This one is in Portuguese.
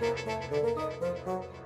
Música